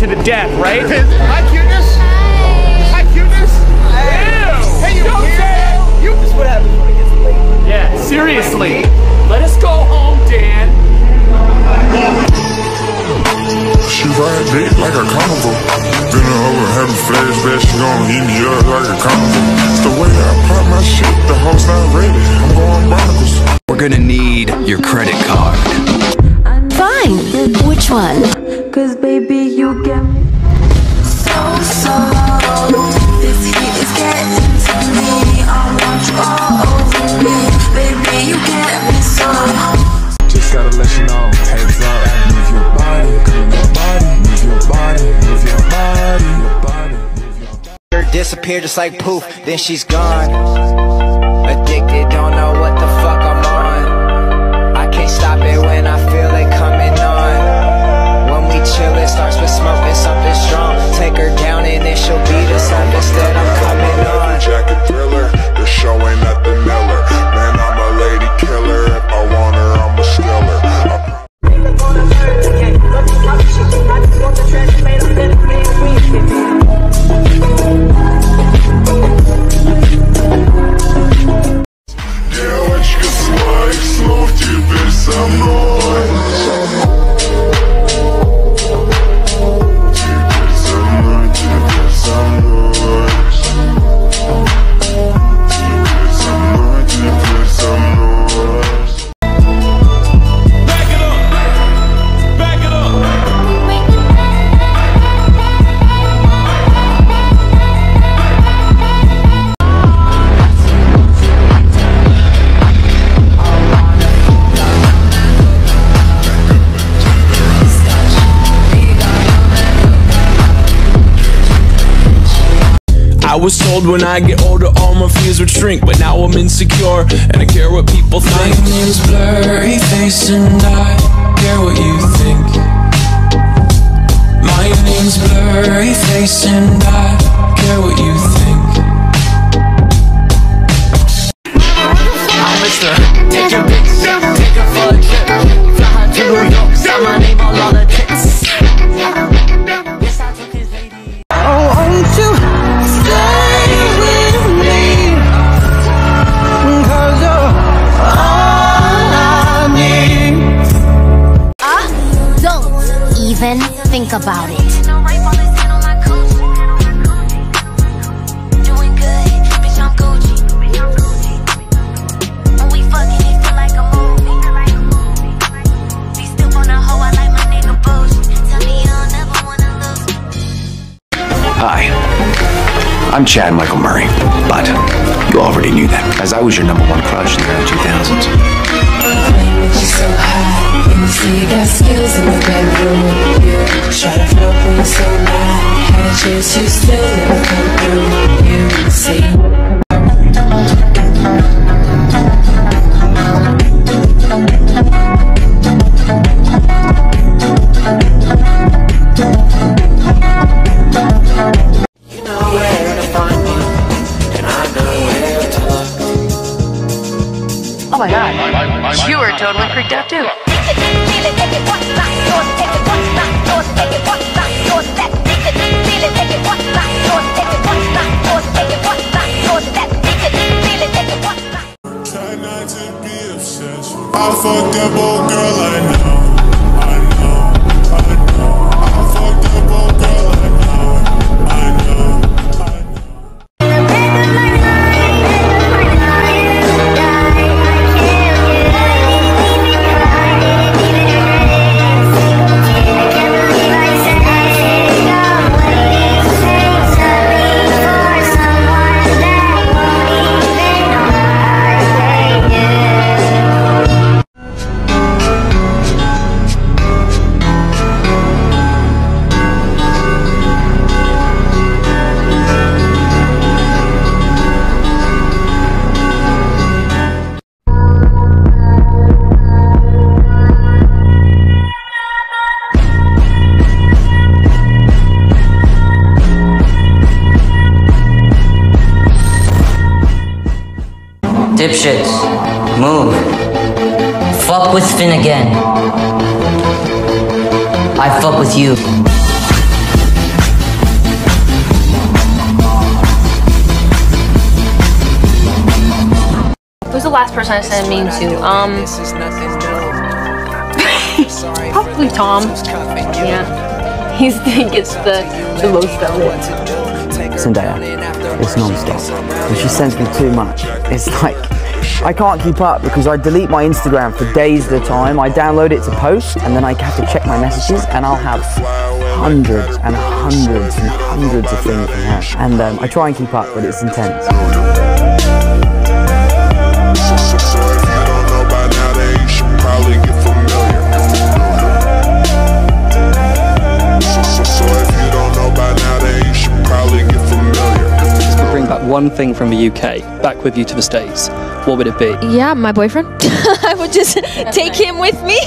to the death, right? Hi, cuteness. Hi, cuteness. Hey, you here? You. This is what happens when it gets late. Yeah, seriously. Let us go home, Dan. She ride dick like a carnival. Been over having flashbacks, she gon' eat me up like a carnival. It's the way I pop my shit, the house not ready. I'm going barnacles. We're gonna need your credit card. Fine. Which one? Cause baby, you get me so, so This heat is getting to me I want you all over me Baby, you get me so Just gotta let you know, heads up, move your body, move your body, move your body, move your body, your body, move your body. Disappear just like poof, then she's gone. I was told when I get older all my fears would shrink But now I'm insecure and I care what people think. My name's Blurryface and I care what you think. My name's Blurry Face and I care what you wanna lose me. Hi. I'm Chad Michael Murray, but you already knew that, as I was your number one crush in the early 2000s. You try to you still come through. You see. Know where to find me And I know where to look Oh my god. You are totally freaked out too. I fucked up old girl, I know Dipshits, move fuck with Finn again, I fuck with you. Who's the last person I sent meme to? Um, probably Tom. Yeah, he's he gets the the most of it. Zendaya. It's non-stop. And she sends me too much. It's like, I can't keep up because I delete my Instagram for days at a time. I download it to post and then I have to check my messages and I'll have hundreds and hundreds and hundreds of things from her. And um, I try and keep up, but it's intense. One thing from the UK back with you to the States, what would it be? Yeah, my boyfriend. I would just take him with me.